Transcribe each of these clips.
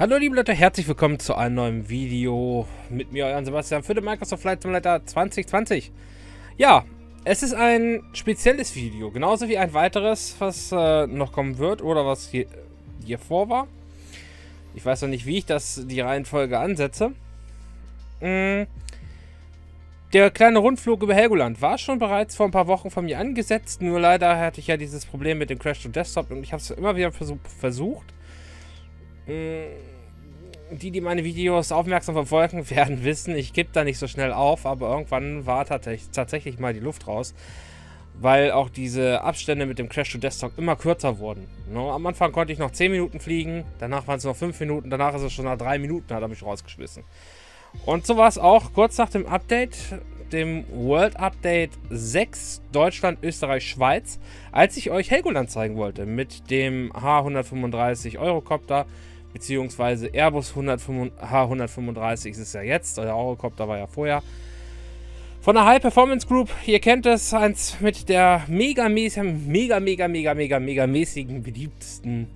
Hallo liebe Leute, herzlich willkommen zu einem neuen Video mit mir, euren Sebastian, für den Microsoft Flight Simulator 2020. Ja, es ist ein spezielles Video, genauso wie ein weiteres, was äh, noch kommen wird oder was hier, hier vor war. Ich weiß noch nicht, wie ich das die Reihenfolge ansetze. Mm. Der kleine Rundflug über Helgoland war schon bereits vor ein paar Wochen von mir angesetzt, nur leider hatte ich ja dieses Problem mit dem Crash to Desktop und ich habe es immer wieder versucht. Mm, die, die meine Videos aufmerksam verfolgen, werden wissen, ich gebe da nicht so schnell auf, aber irgendwann war tatsächlich mal die Luft raus, weil auch diese Abstände mit dem Crash to Desktop immer kürzer wurden. No, ne, am Anfang konnte ich noch 10 Minuten fliegen, danach waren es noch 5 Minuten, danach ist es schon nach 3 Minuten, hat er mich rausgeschmissen. Und so war es auch kurz nach dem Update, dem World Update 6 Deutschland, Österreich, Schweiz, als ich euch Helgoland zeigen wollte mit dem H135 Eurocopter beziehungsweise Airbus H135 ist es ja jetzt, der Eurocopter war ja vorher. Von der High Performance Group, ihr kennt es, eins mit der mega, mega, mega, mega, mega, mega, mega mäßigen, beliebtesten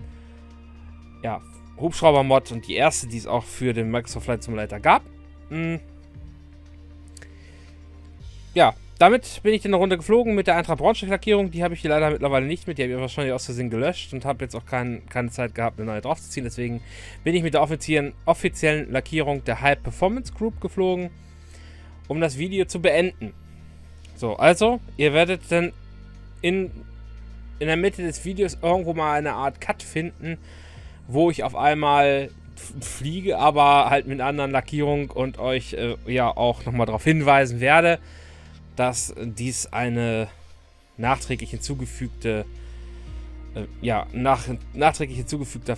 ja, Hubschrauber-Mod und die erste, die es auch für den Microsoft Flight Simulator gab. Hm. Ja, damit bin ich dann eine Runde geflogen mit der Eintracht Braunschweig-Lackierung. Die habe ich hier leider mittlerweile nicht mit. Die habe ich wahrscheinlich aus Versehen gelöscht und habe jetzt auch kein, keine Zeit gehabt, eine neue draufzuziehen. Deswegen bin ich mit der offiziellen, Lackierung der High Performance Group geflogen, um das Video zu beenden. So, also, ihr werdet dann in, in der Mitte des Videos irgendwo mal eine Art Cut finden, wo ich auf einmal fliege, aber halt mit einer anderen Lackierung und euch äh, ja auch nochmal darauf hinweisen werde, dass dies eine nachträglich hinzugefügte, äh, ja, nach, nachträglich hinzugefügter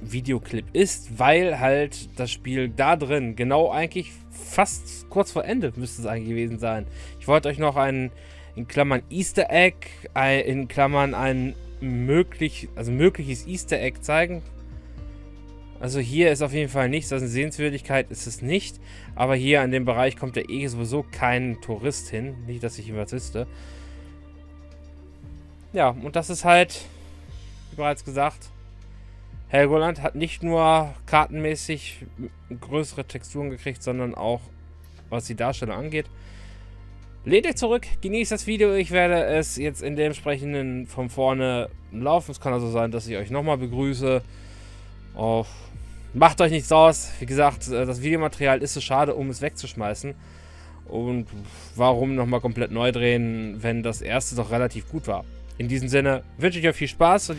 Videoclip ist, weil halt das Spiel da drin genau eigentlich fast kurz vor Ende müsste es eigentlich gewesen sein. Ich wollte euch noch ein in Klammern Easter Egg, in Klammern ein möglich, also mögliches Easter Egg zeigen. Also hier ist auf jeden Fall nichts, also eine Sehenswürdigkeit ist es nicht. Aber hier an dem Bereich kommt ja eh sowieso kein Tourist hin. Nicht, dass ich was wüsste. Ja, und das ist halt, wie bereits gesagt, Helgoland hat nicht nur kartenmäßig größere Texturen gekriegt, sondern auch, was die Darstellung angeht. Lehnt euch zurück, genießt das Video. Ich werde es jetzt in dem entsprechenden von vorne laufen. Es kann also sein, dass ich euch nochmal begrüße. Auf Macht euch nichts aus. Wie gesagt, äh, das Videomaterial ist so schade, um es wegzuschmeißen. Und warum nochmal komplett neu drehen, wenn das erste doch relativ gut war. In diesem Sinne wünsche ich euch viel Spaß.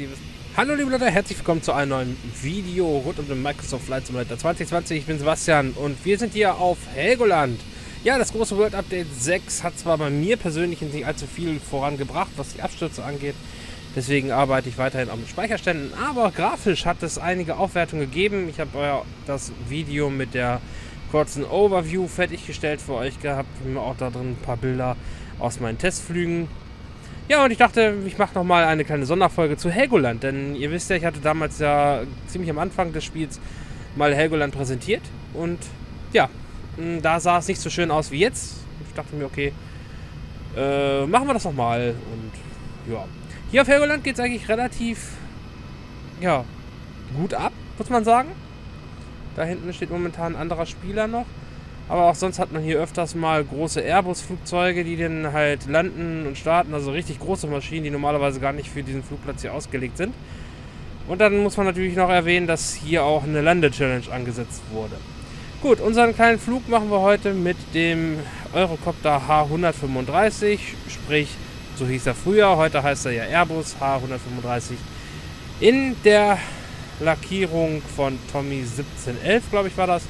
Hallo liebe Leute, herzlich willkommen zu einem neuen Video rund um den Microsoft Flight Simulator 2020. Ich bin Sebastian und wir sind hier auf Helgoland. Ja, das große World Update 6 hat zwar bei mir persönlich nicht allzu viel vorangebracht, was die Abstürze angeht. Deswegen arbeite ich weiterhin am Speicherständen. Aber grafisch hat es einige Aufwertungen gegeben. Ich habe euer das Video mit der kurzen Overview fertiggestellt für euch gehabt. Auch da drin ein paar Bilder aus meinen Testflügen. Ja, und ich dachte, ich mache nochmal eine kleine Sonderfolge zu Helgoland. Denn ihr wisst ja, ich hatte damals ja ziemlich am Anfang des Spiels mal Helgoland präsentiert. Und ja, da sah es nicht so schön aus wie jetzt. Ich dachte mir, okay, äh, machen wir das nochmal. Und ja, hier auf Helgoland geht es eigentlich relativ, ja, gut ab, muss man sagen. Da hinten steht momentan ein anderer Spieler noch. Aber auch sonst hat man hier öfters mal große Airbus-Flugzeuge, die dann halt landen und starten. Also richtig große Maschinen, die normalerweise gar nicht für diesen Flugplatz hier ausgelegt sind. Und dann muss man natürlich noch erwähnen, dass hier auch eine Lande-Challenge angesetzt wurde. Gut, unseren kleinen Flug machen wir heute mit dem Eurocopter H135, sprich so hieß er früher, heute heißt er ja Airbus H135. In der Lackierung von Tommy 1711, glaube ich, war das.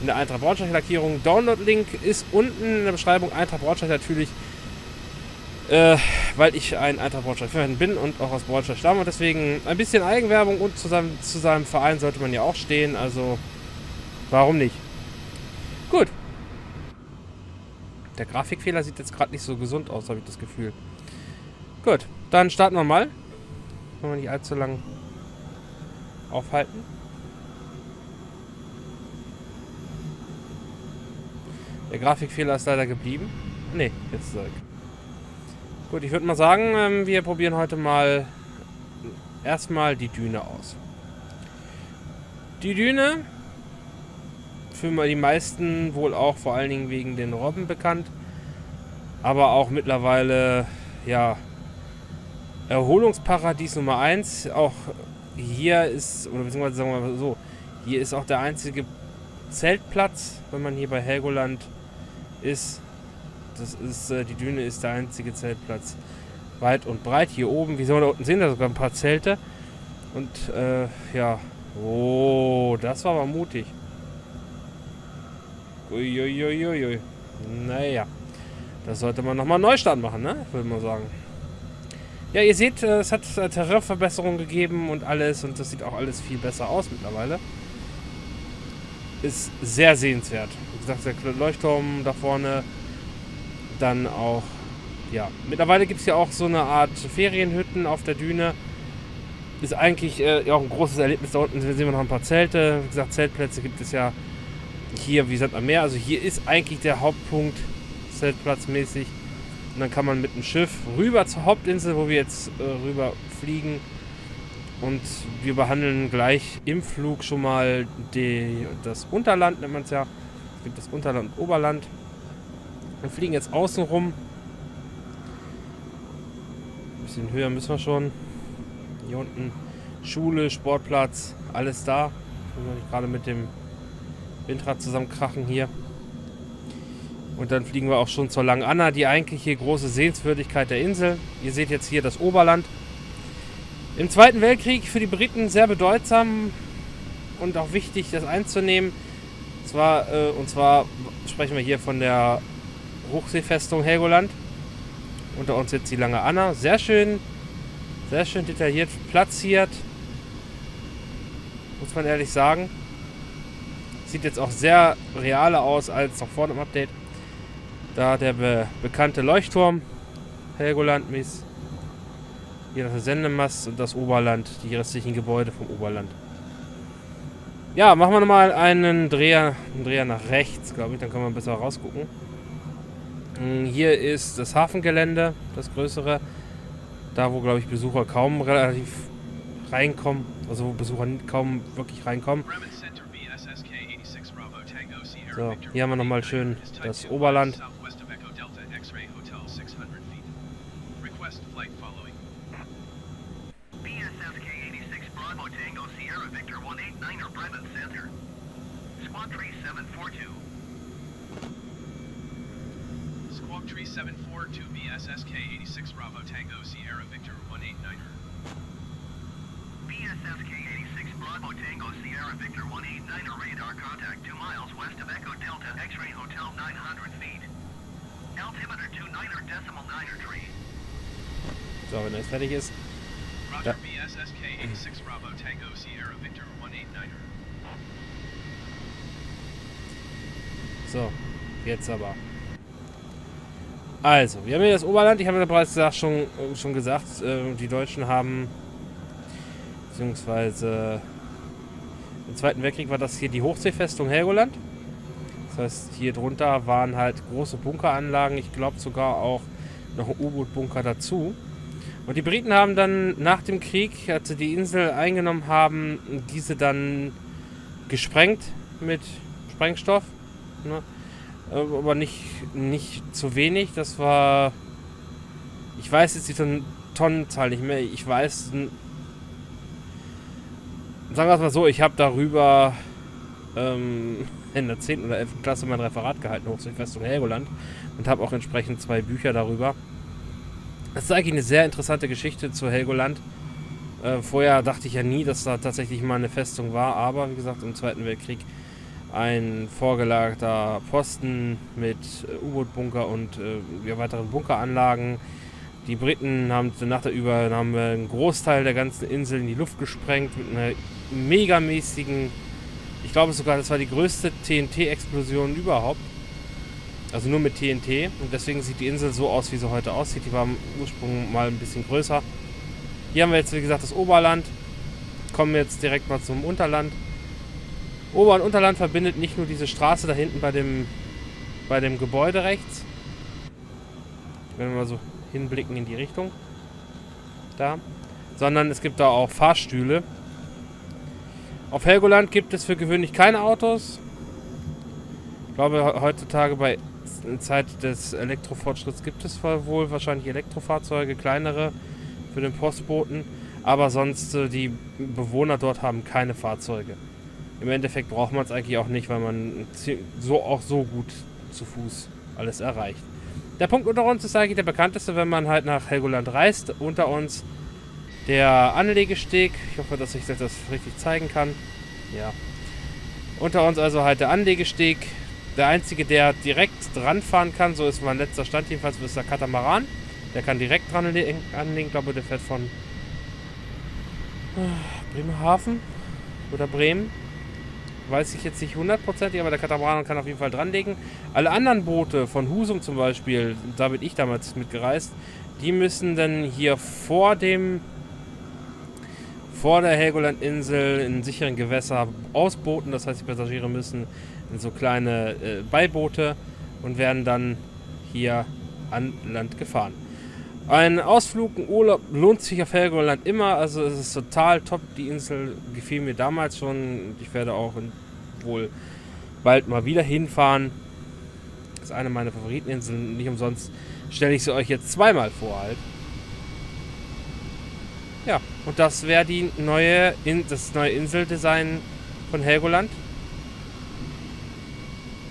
In der Eintracht Braunschweig Lackierung. Download-Link ist unten in der Beschreibung. Eintracht Braunschweig natürlich, äh, weil ich ein Eintracht Braunschweig-Fan bin und auch aus Braunschweig stamme. Und deswegen ein bisschen Eigenwerbung und zu seinem, zu seinem Verein sollte man ja auch stehen. Also, warum nicht? Gut. Der Grafikfehler sieht jetzt gerade nicht so gesund aus, habe ich das Gefühl. Gut, dann starten wir mal. Wollen wir nicht allzu lang aufhalten. Der Grafikfehler ist leider geblieben. Ne, jetzt weg. Gut, ich würde mal sagen, ähm, wir probieren heute mal erstmal die Düne aus. Die Düne, für die meisten wohl auch vor allen Dingen wegen den Robben bekannt, aber auch mittlerweile, ja, Erholungsparadies Nummer 1. Auch hier ist, oder beziehungsweise sagen wir mal so, hier ist auch der einzige Zeltplatz, wenn man hier bei Helgoland ist. Das ist, äh, die Düne ist der einzige Zeltplatz. Weit und breit. Hier oben, wie soll man da unten sehen, da sogar ein paar Zelte. Und, äh, ja. Oh, das war aber mutig. Uiuiuiui. Naja. Das sollte man nochmal Neustart machen, ne? Würde man sagen. Ja, ihr seht, äh, es hat äh, Terrainverbesserungen gegeben und alles. Und das sieht auch alles viel besser aus mittlerweile. Ist sehr sehenswert. Wie gesagt, der Leuchtturm da vorne. Dann auch, ja. Mittlerweile gibt es ja auch so eine Art Ferienhütten auf der Düne. Ist eigentlich äh, auch ein großes Erlebnis. Da unten sehen wir noch ein paar Zelte. Wie gesagt, Zeltplätze gibt es ja hier, wie gesagt, am Meer. Also hier ist eigentlich der Hauptpunkt zeltplatzmäßig. Und dann kann man mit dem Schiff rüber zur Hauptinsel, wo wir jetzt äh, rüber fliegen. Und wir behandeln gleich im Flug schon mal die, das Unterland, nennt man es ja. Es gibt das Unterland und Oberland. Wir fliegen jetzt außen rum. Ein bisschen höher müssen wir schon. Hier unten Schule, Sportplatz, alles da. Gerade mit dem Windrad zusammenkrachen hier. Und dann fliegen wir auch schon zur Lang Anna, die eigentliche große Sehenswürdigkeit der Insel. Ihr seht jetzt hier das Oberland. Im Zweiten Weltkrieg für die Briten sehr bedeutsam und auch wichtig, das einzunehmen. Zwar, äh, und zwar sprechen wir hier von der Hochseefestung Helgoland. Unter uns jetzt die Lange Anna. Sehr schön, sehr schön detailliert platziert. Muss man ehrlich sagen. Sieht jetzt auch sehr realer aus als noch vor dem Update. Da der be bekannte Leuchtturm, Helgoland Mies. Hier der Sendemast und das Oberland, die restlichen Gebäude vom Oberland. Ja, machen wir nochmal einen Dreher, einen Dreher nach rechts, glaube ich, dann kann man besser rausgucken. Hm, hier ist das Hafengelände, das größere. Da, wo, glaube ich, Besucher kaum relativ reinkommen. Also, wo Besucher kaum wirklich reinkommen. So, hier haben wir nochmal schön das Oberland. BSSK 86 Bravo Tango Sierra Victor 189er. BSSK 86 Bravo Tango Sierra Victor 189er radar contact 2 miles west of Echo Delta X-Ray Hotel 900 feet. Altimeter 29er decimal 9er tree. So, wenn er fertig ist. Roger, BSSK 86 Bravo Tango Sierra Victor 189er. So, jetzt aber. Also, wir haben hier das Oberland. Ich habe ja bereits gesagt, schon, schon gesagt, äh, die Deutschen haben, beziehungsweise im Zweiten Weltkrieg war das hier die Hochseefestung Helgoland. Das heißt, hier drunter waren halt große Bunkeranlagen. Ich glaube sogar auch noch ein U-Boot-Bunker dazu. Und die Briten haben dann nach dem Krieg, als sie die Insel eingenommen haben, diese dann gesprengt mit Sprengstoff. Ne? Aber nicht, nicht zu wenig. Das war. Ich weiß jetzt die Tonnenzahl nicht mehr. Ich weiß. Sagen wir es mal so, ich habe darüber ähm, in der 10. oder 11. Klasse mein Referat gehalten, Hochseefestung Helgoland. Und habe auch entsprechend zwei Bücher darüber. Das ist eigentlich eine sehr interessante Geschichte zu Helgoland. Äh, vorher dachte ich ja nie, dass da tatsächlich mal eine Festung war, aber wie gesagt, im Zweiten Weltkrieg ein vorgelagerter Posten mit äh, U-Boot-Bunker und äh, weiteren Bunkeranlagen. Die Briten haben nach der Übernahme einen Großteil der ganzen Insel in die Luft gesprengt mit einer megamäßigen, ich glaube sogar, das war die größte TNT-Explosion überhaupt. Also nur mit TNT. Und deswegen sieht die Insel so aus, wie sie heute aussieht. Die war im Ursprung mal ein bisschen größer. Hier haben wir jetzt, wie gesagt, das Oberland. Kommen wir jetzt direkt mal zum Unterland. Ober- und Unterland verbindet nicht nur diese Straße da hinten bei dem, bei dem Gebäude rechts. Wenn wir mal so hinblicken in die Richtung. Da. Sondern es gibt da auch Fahrstühle. Auf Helgoland gibt es für gewöhnlich keine Autos. Ich glaube, heutzutage bei Zeit des Elektrofortschritts gibt es wohl wahrscheinlich Elektrofahrzeuge, kleinere für den Postboten. Aber sonst, äh, die Bewohner dort haben keine Fahrzeuge. Im Endeffekt braucht man es eigentlich auch nicht, weil man so auch so gut zu Fuß alles erreicht. Der Punkt unter uns ist eigentlich der bekannteste, wenn man halt nach Helgoland reist. Unter uns der Anlegesteg. Ich hoffe, dass ich das richtig zeigen kann. Ja. Unter uns also halt der Anlegesteg. Der einzige, der direkt dran fahren kann, so ist mein letzter Stand jedenfalls, ist der Katamaran. Der kann direkt dran anlegen. Ich glaube, der fährt von äh, Bremerhaven oder Bremen weiß ich jetzt nicht hundertprozentig, aber der Katamaran kann auf jeden Fall dranlegen. Alle anderen Boote, von Husum zum Beispiel, da bin ich damals mitgereist, die müssen dann hier vor dem vor der Helgoland-Insel in sicheren Gewässer ausbooten. Das heißt, die Passagiere müssen in so kleine äh, Beiboote und werden dann hier an Land gefahren. Ein Ausflug, ein Urlaub lohnt sich auf Helgoland immer. Also es ist total top. Die Insel gefiel mir damals schon. Ich werde auch wohl bald mal wieder hinfahren. Das ist eine meiner Favoriteninseln. Nicht umsonst stelle ich sie euch jetzt zweimal vor halt. Ja, und das wäre die neue In das neue Inseldesign von Helgoland.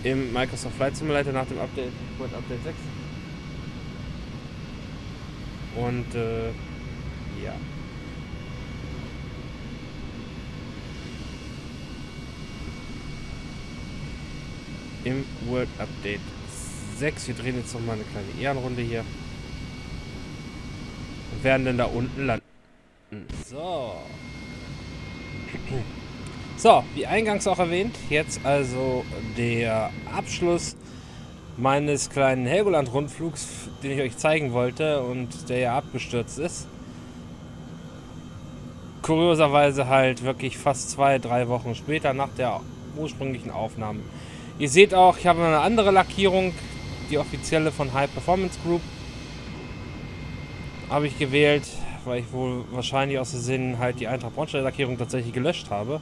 Im Microsoft Flight Simulator nach dem Update, Update 6. Und äh, ja. Im World Update 6. Wir drehen jetzt nochmal eine kleine Ehrenrunde hier. Und werden dann da unten landen. So. So, wie eingangs auch erwähnt, jetzt also der Abschluss meines kleinen Helgoland-Rundflugs, den ich euch zeigen wollte und der ja abgestürzt ist. Kurioserweise halt wirklich fast zwei, drei Wochen später nach der ursprünglichen Aufnahme. Ihr seht auch, ich habe eine andere Lackierung, die offizielle von High Performance Group. Habe ich gewählt, weil ich wohl wahrscheinlich aus Sinn halt die Eintracht Braunschweig Lackierung tatsächlich gelöscht habe.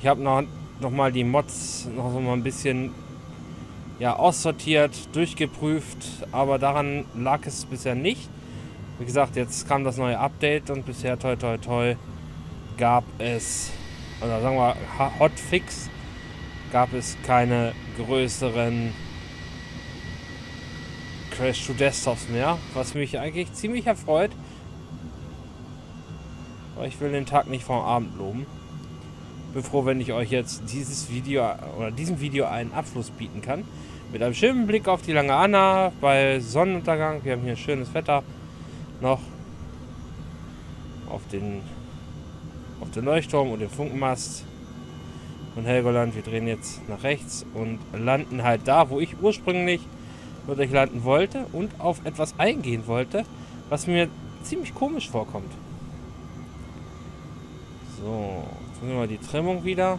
Ich habe noch, noch mal die Mods noch so mal ein bisschen ja, aussortiert, durchgeprüft, aber daran lag es bisher nicht. Wie gesagt, jetzt kam das neue Update und bisher toi toi toi gab es, oder sagen wir Hotfix, gab es keine größeren Crash to Desktops mehr, was mich eigentlich ziemlich erfreut. Aber ich will den Tag nicht vom Abend loben. Bin froh, wenn ich euch jetzt dieses Video oder diesem Video einen Abschluss bieten kann. Mit einem schönen Blick auf die Lange Anna bei Sonnenuntergang. Wir haben hier schönes Wetter noch. Auf den, auf den Leuchtturm und den Funkenmast von Helgoland. Wir drehen jetzt nach rechts und landen halt da, wo ich ursprünglich mit euch landen wollte und auf etwas eingehen wollte, was mir ziemlich komisch vorkommt. So, jetzt müssen wir die Trimmung wieder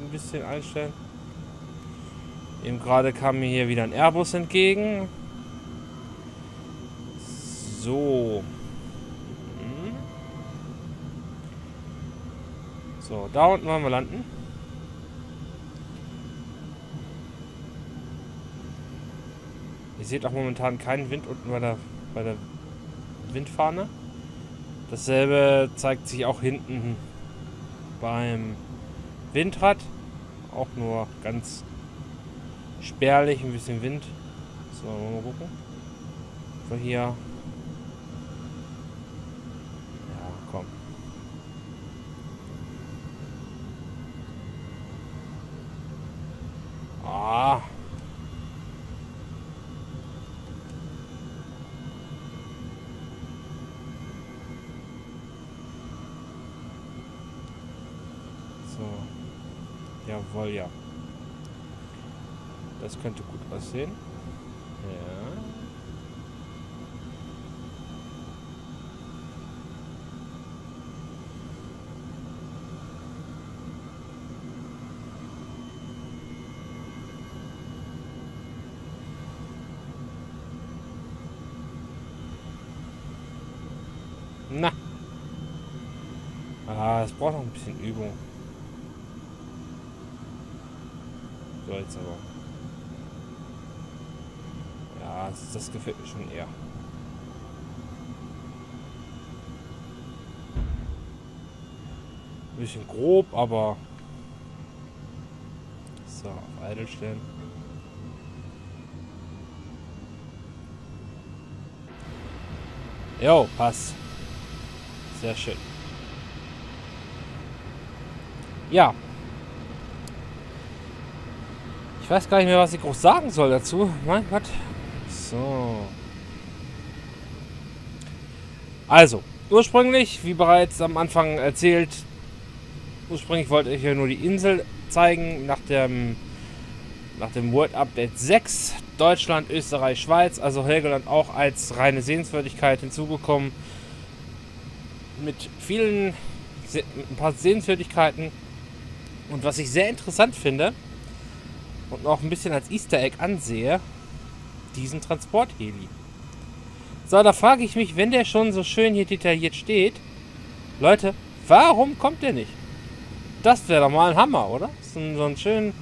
ein bisschen einstellen. Eben gerade kam mir hier wieder ein Airbus entgegen. So. Hm. So, da unten wollen wir landen. Ihr seht auch momentan keinen Wind unten bei der, bei der Windfahne. Dasselbe zeigt sich auch hinten beim Windrad. Auch nur ganz spärlich, ein bisschen Wind. So, mal gucken. So hier. Ja, komm. Ah. So. Jawohl, ja. Das könnte gut aussehen. Ja. Na. Ah, es braucht noch ein bisschen Übung. Upgrades, aber... Ja, das, gefällt mir schon eher. Bisschen grob, aber... So, auf Idle stellen. Jo, passt. Sehr schön. Ja. Ich weiß gar nicht mehr, was ich groß sagen soll dazu. Mein Gott. So. Also, ursprünglich, wie bereits am Anfang erzählt, ursprünglich wollte ich ja nur die Insel zeigen, nach dem, nach dem World Update 6. Deutschland, Österreich, Schweiz, also Helgoland auch als reine Sehenswürdigkeit hinzugekommen. Mit vielen, mit ein paar Sehenswürdigkeiten. Und was ich sehr interessant finde und auch ein bisschen als Easter Egg ansehe, diesen Transportheli. So, da frage ich mich, wenn der schon so schön hier detailliert steht, Leute, warum kommt der nicht? Das wäre doch mal ein Hammer, oder? So, so einen schönen,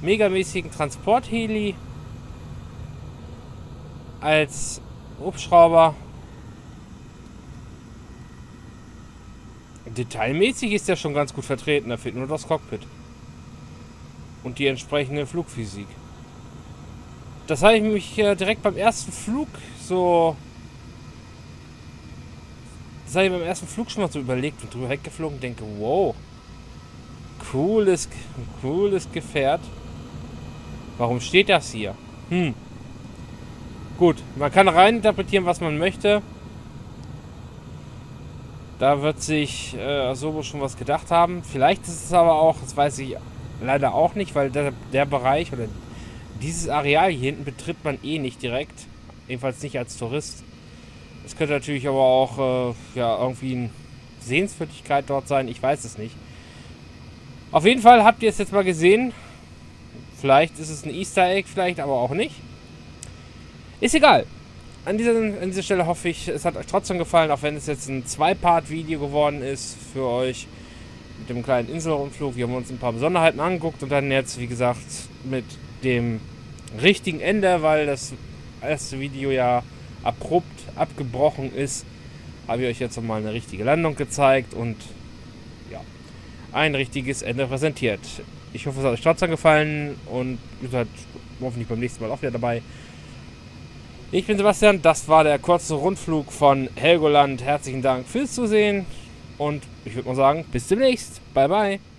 megamäßigen Transportheli als Hubschrauber. Detailmäßig ist der schon ganz gut vertreten, da fehlt nur das Cockpit. Und die entsprechende Flugphysik. Das habe ich mich äh, direkt beim ersten Flug so... Das habe ich beim ersten Flug schon mal so überlegt und drüber weggeflogen und denke, wow. Cooles, cooles Gefährt. Warum steht das hier? Hm. Gut, man kann reininterpretieren, was man möchte. Da wird sich äh, Asobo schon was gedacht haben. Vielleicht ist es aber auch, das weiß ich leider auch nicht, weil der, der Bereich oder dieses Areal hier hinten betritt man eh nicht direkt. Jedenfalls nicht als Tourist. Es könnte natürlich aber auch äh, ja, irgendwie eine Sehenswürdigkeit dort sein. Ich weiß es nicht. Auf jeden Fall habt ihr es jetzt mal gesehen. Vielleicht ist es ein Easter Egg, vielleicht aber auch nicht. Ist egal. An dieser, an dieser Stelle hoffe ich, es hat euch trotzdem gefallen, auch wenn es jetzt ein Zwei-Part-Video geworden ist für euch mit dem kleinen Inselrundflug. Wir haben uns ein paar Besonderheiten angeguckt und dann jetzt, wie gesagt, mit dem richtigen Ende, weil das erste Video ja abrupt abgebrochen ist, habe ich euch jetzt nochmal eine richtige Landung gezeigt und ja, ein richtiges Ende präsentiert. Ich hoffe, es hat euch trotzdem gefallen und ihr seid hoffentlich beim nächsten Mal auch wieder dabei. Ich bin Sebastian, das war der kurze Rundflug von Helgoland. Herzlichen Dank fürs Zusehen und ich würde mal sagen, bis demnächst. Bye, bye.